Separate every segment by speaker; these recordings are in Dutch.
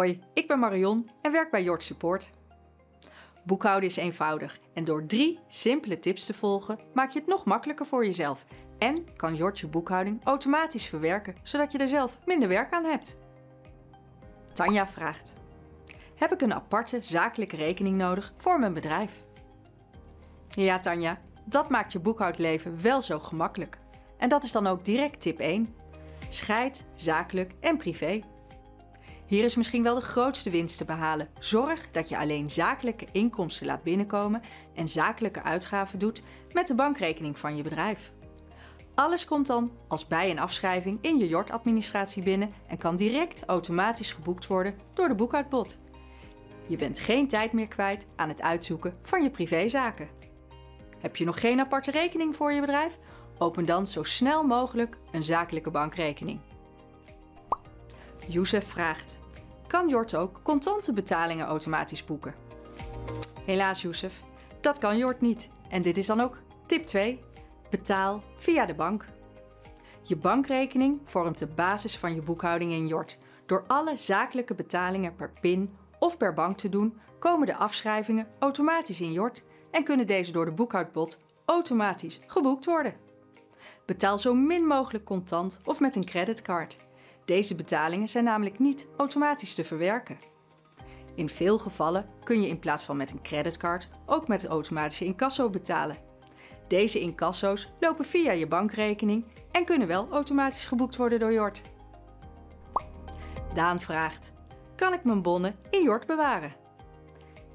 Speaker 1: Hoi, ik ben Marion en werk bij Jort Support. Boekhouden is eenvoudig en door drie simpele tips te volgen maak je het nog makkelijker voor jezelf en kan Jort je boekhouding automatisch verwerken zodat je er zelf minder werk aan hebt. Tanja vraagt: Heb ik een aparte zakelijke rekening nodig voor mijn bedrijf? Ja, Tanja, dat maakt je boekhoudleven wel zo gemakkelijk. En dat is dan ook direct tip 1. Scheid zakelijk en privé. Hier is misschien wel de grootste winst te behalen. Zorg dat je alleen zakelijke inkomsten laat binnenkomen en zakelijke uitgaven doet met de bankrekening van je bedrijf. Alles komt dan als bij- en afschrijving in je Jort-administratie binnen en kan direct automatisch geboekt worden door de boekhoudbot. Je bent geen tijd meer kwijt aan het uitzoeken van je privézaken. Heb je nog geen aparte rekening voor je bedrijf? Open dan zo snel mogelijk een zakelijke bankrekening. Youssef vraagt: Kan Jort ook contante betalingen automatisch boeken? Helaas, Youssef, dat kan Jort niet. En dit is dan ook tip 2: betaal via de bank. Je bankrekening vormt de basis van je boekhouding in Jort. Door alle zakelijke betalingen per PIN of per bank te doen, komen de afschrijvingen automatisch in Jort en kunnen deze door de boekhoudbot automatisch geboekt worden. Betaal zo min mogelijk contant of met een creditcard. Deze betalingen zijn namelijk niet automatisch te verwerken. In veel gevallen kun je in plaats van met een creditcard ook met een automatische incasso betalen. Deze incasso's lopen via je bankrekening en kunnen wel automatisch geboekt worden door Jort. Daan vraagt: Kan ik mijn bonnen in Jort bewaren?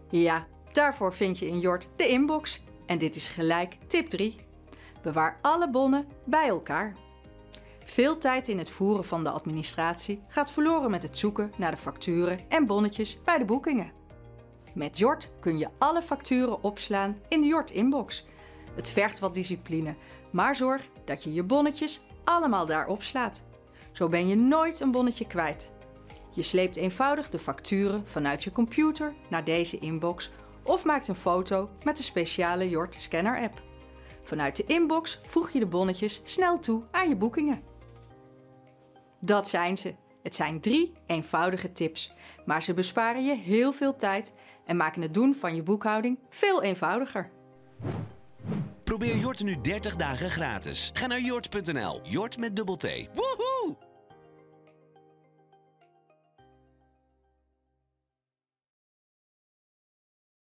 Speaker 1: Ja, daarvoor vind je in Jort de inbox en dit is gelijk tip 3. Bewaar alle bonnen bij elkaar. Veel tijd in het voeren van de administratie gaat verloren met het zoeken naar de facturen en bonnetjes bij de boekingen. Met Jort kun je alle facturen opslaan in de Jort inbox. Het vergt wat discipline, maar zorg dat je je bonnetjes allemaal daar opslaat. Zo ben je nooit een bonnetje kwijt. Je sleept eenvoudig de facturen vanuit je computer naar deze inbox of maakt een foto met de speciale Jort Scanner app. Vanuit de inbox voeg je de bonnetjes snel toe aan je boekingen. Dat zijn ze. Het zijn drie eenvoudige tips, maar ze besparen je heel veel tijd en maken het doen van je boekhouding veel eenvoudiger.
Speaker 2: Probeer Jort nu 30 dagen gratis. Ga naar jort.nl. Jort met dubbel T. Woehoe!